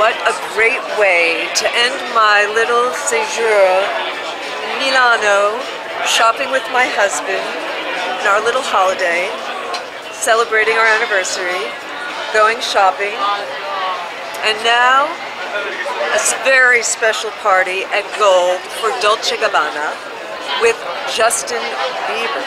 what a great way to end my little séjour in Milano, shopping with my husband in our little holiday, celebrating our anniversary, going shopping, and now a very special party at Gold for Dolce Gabbana with Justin Bieber.